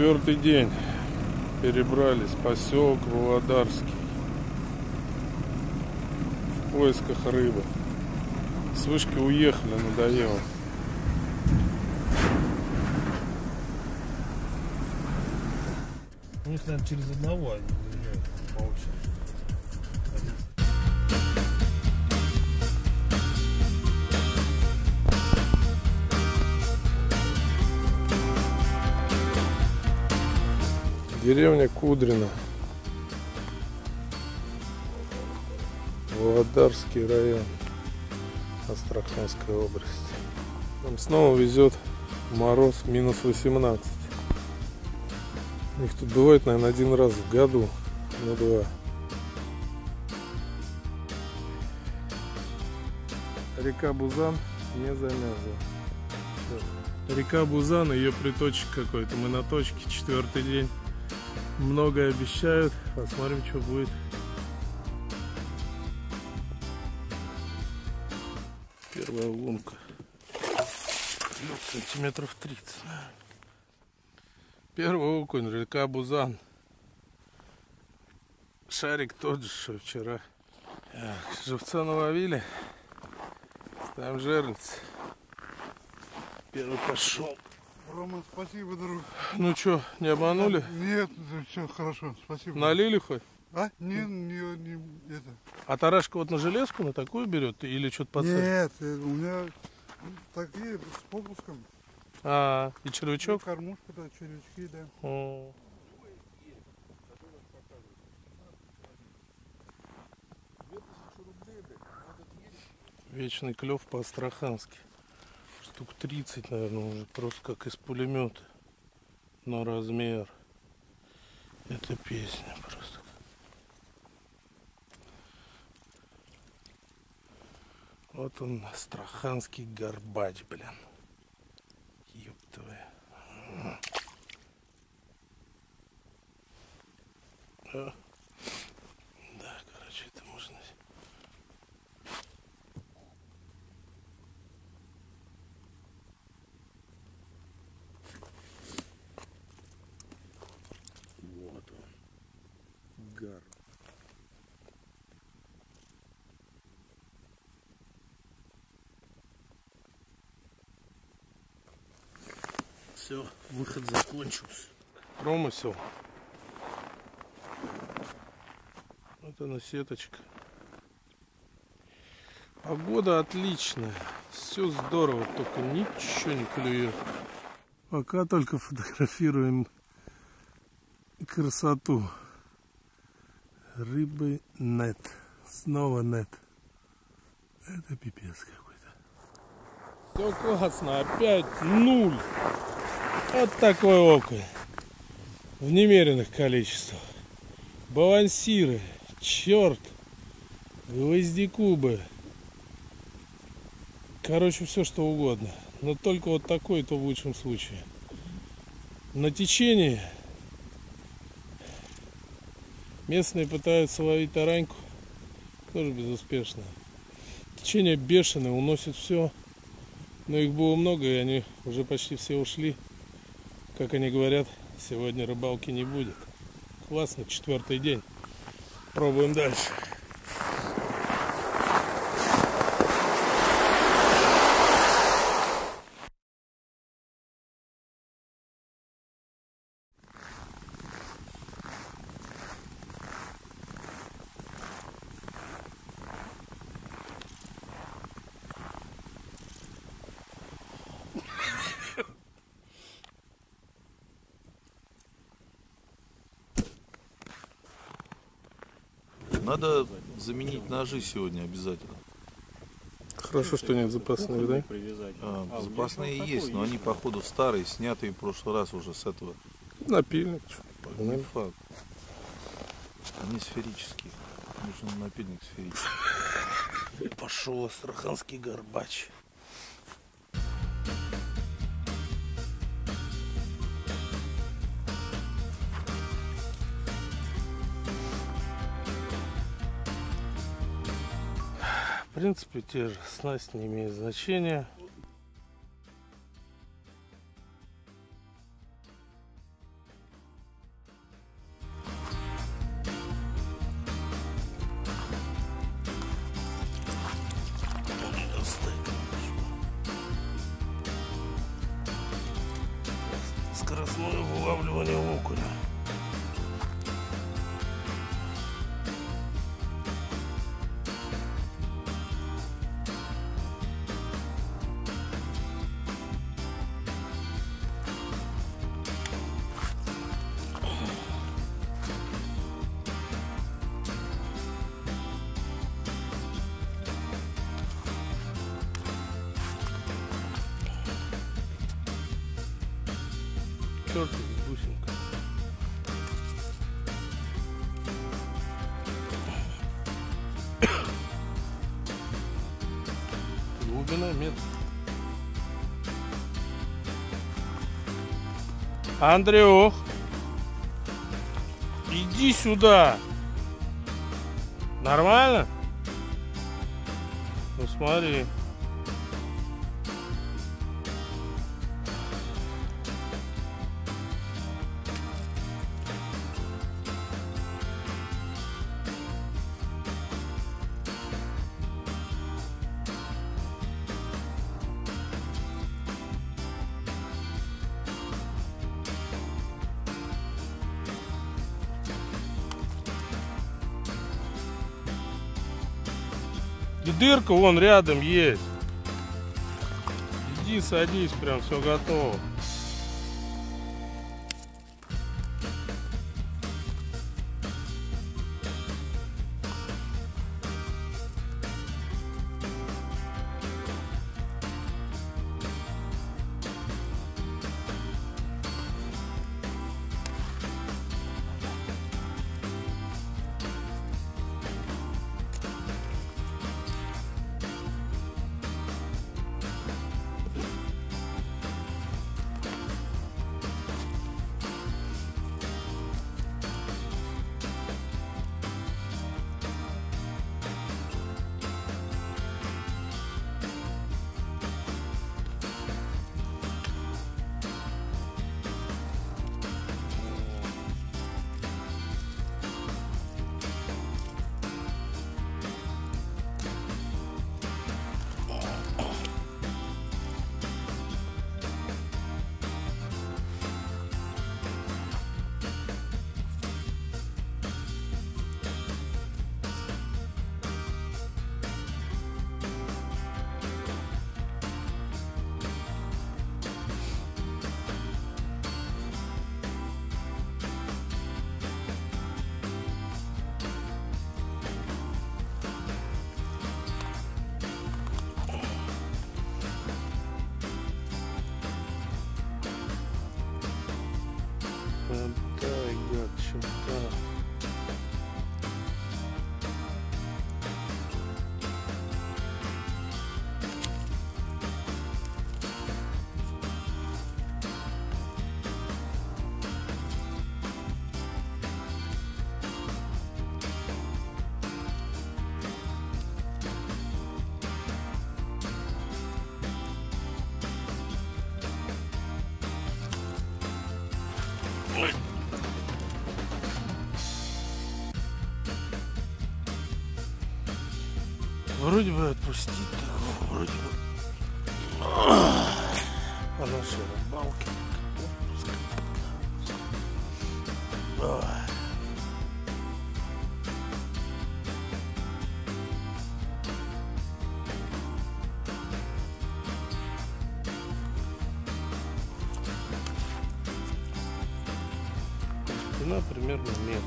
Четвертый день перебрались поселок Володарский в поисках рыбы. С вышки уехали, надоело. У них, наверное, через одного они выезжают. Деревня Кудрина. Володарский район. Астраханской области. Нам снова везет мороз минус 18. У них тут бывает, наверное, один раз в году. Ну, два. Река Бузан не замерзла. Река Бузан, ее приточек какой-то. Мы на точке, четвертый день. Много обещают. Посмотрим, что будет. Первая лунка. Сантиметров 30. наверное. Первый окунь, река Бузан. Шарик тот же, что вчера. Эх, живца наловили. Ставим жерлиц. Первый пошел. Рома, спасибо, друг. Ну что, не обманули? Нет, все хорошо, спасибо. Налили хоть? А? Не, не, не, это. А тарашка вот на железку, на такую берет или что-то подсадит? Нет, э, у меня такие с попуском. А, и червячок? Кормушка, да, червячки, да. О. Вечный клев по-астрахански. Штук 30, наверное, уже просто как из пулемета. На размер. Это песня просто. Вот он, астраханский горбач, блин. Ёб твою. А. Да, короче, это можно. Вот он. Гар. Все, выход закончился. Промысел. Вот она сеточка. Погода отличная. Все здорово, только ничего не клюет. Пока только фотографируем красоту. Рыбы нет. Снова нет. Это пипец какой-то. Все классно, опять нуль. Вот такой окунь. В немеренных количествах. Балансиры, черт, гвоздикубы. Короче, все что угодно. Но только вот такой, то в лучшем случае. На течении местные пытаются ловить тараньку. Тоже безуспешно. Течение бешеное, уносит все. Но их было много, и они уже почти все ушли. Как они говорят, сегодня рыбалки не будет. Классно, четвертый день. Пробуем дальше. Надо заменить ножи сегодня обязательно. Хорошо, что нет запасных, да? А, запасные есть, но они походу старые, снятые в прошлый раз уже с этого. Напильник. Не факт. Они сферические. Нужен напильник сферический. Пошел астраханский горбач. Принципе, те же снасть не имеет значения. Чертик с бусинкой. Глубина метр. Андрюх, иди сюда. Нормально? Ну смотри. И дырка вон рядом есть. Иди садись, прям все готово. Вроде бы отпустить такого, вроде бы. По нашей. Отпуск. Ой. Спина примерно метр.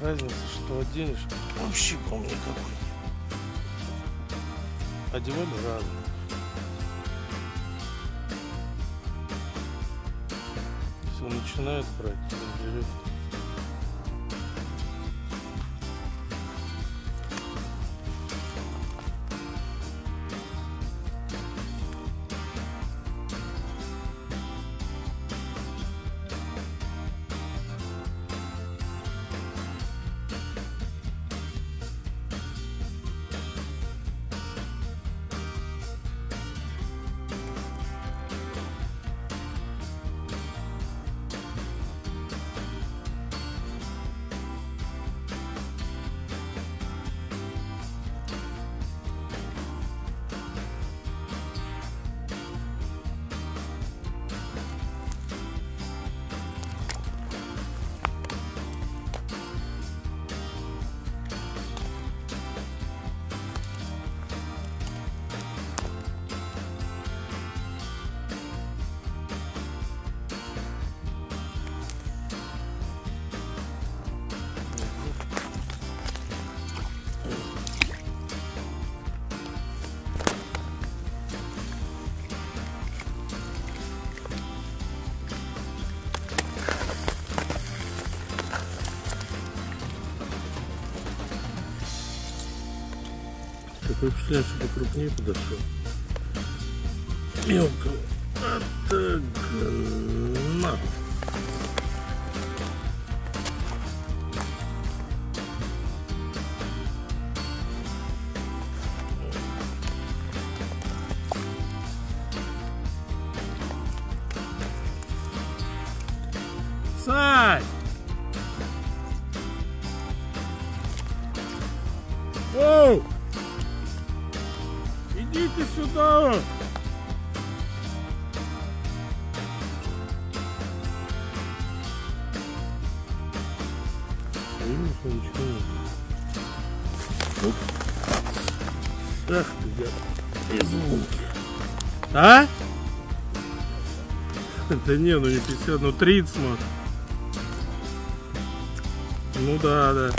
Разница, что оденешь, вообще, по-моему, никакой одевали разные. Все начинает брать, он берет. Такое впечатление, что покрупнее подошел. Мелко. Что ничего нет. Оп. Ах ты, гад. И звуки. А? Да не, ну не 50, ну 30 может. Ну да, да.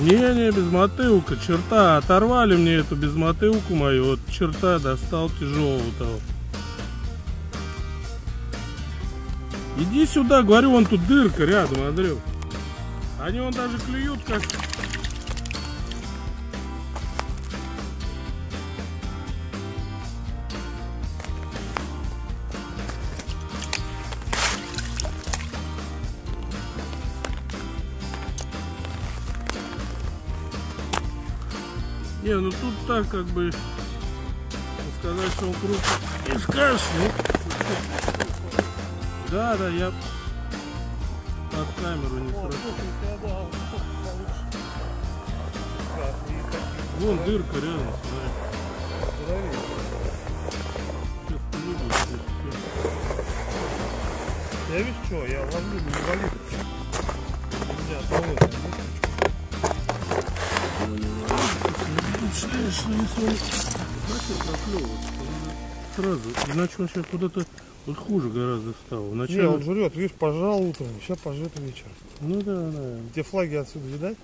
Не-не, без мотылка, черта. Оторвали мне эту безмотылку мою. Вот черта достал тяжелого того. Иди сюда, говорю, вон тут дырка рядом, Андрей. Они вон даже клюют как... Не, ну тут так как бы сказать, что он крупный. Не скажешь, ну. Да, да, я под камеру не сразу. Вон дырка рядом, смотри. Сейчас ты не будешь, Я видишь что, я ловлю не валит. У меня Представляешь, что то он сразу, иначе он сейчас куда-то вот хуже гораздо стал. Не, Вначале... он жрет, видишь, пожал утром, сейчас пожрет вечером. Ну да, да. Те флаги отсюда видать?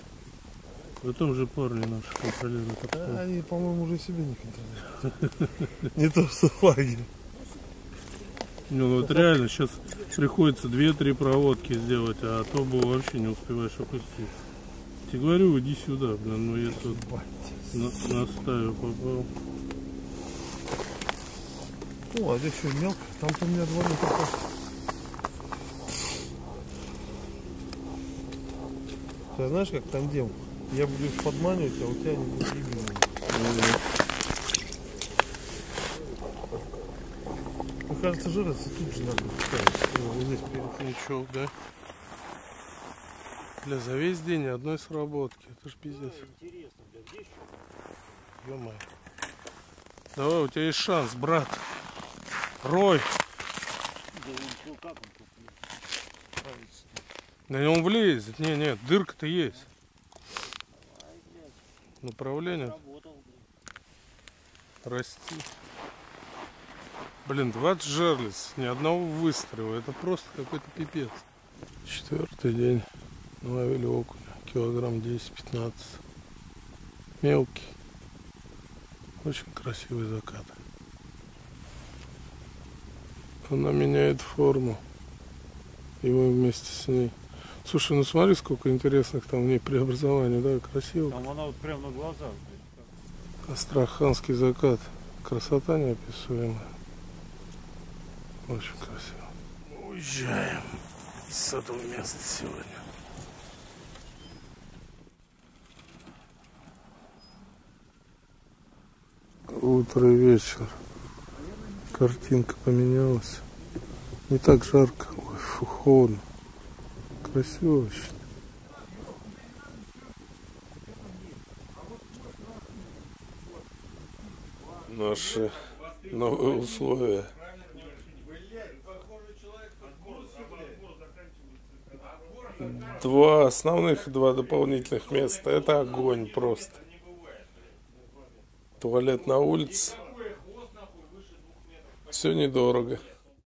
В том же парни наши контролируют А обстановку. Они, по-моему, уже себе не контролируют. Не то, что флаги. Ну вот реально сейчас приходится 2-3 проводки сделать, а то бы вообще не успеваешь опустить. Тебе говорю, иди сюда, блин, ну если вот на, на стаю попал. О, а здесь что, мелко? Там-то у меня двойной попал. Ты знаешь, как тандем? Я буду подманивать, а у тебя будут ебаные. Мне кажется, жраться тут же надо ставить. Вот здесь. Ничего, да? Бля, за весь день одной сработки. Это ж пиздец. Ё-моё. Давай, у тебя есть шанс, брат. Рой. Да он влезет. Не, нет, дырка-то есть. Направление. Расти. Блин, 20 жерлиц, ни одного выстрела. Это просто какой-то пипец. Четвертый день. Ловили окунь. Килограмм 10-15. Мелкий. Очень красивый закат. Она меняет форму. И мы вместе с ней. Слушай, ну смотри, сколько интересных там в ней преобразований, да, красиво. Там она вот прямо на глазах. Астраханский закат. Красота неописуемая. Очень красиво. Уезжаем с этого места сегодня. Утро и вечер. Картинка поменялась. Не так жарко. Ой, фу, холодно. Красиво очень. Наши новые условия. Два основных, два дополнительных места. Это огонь просто. Туалет на улице. Все недорого.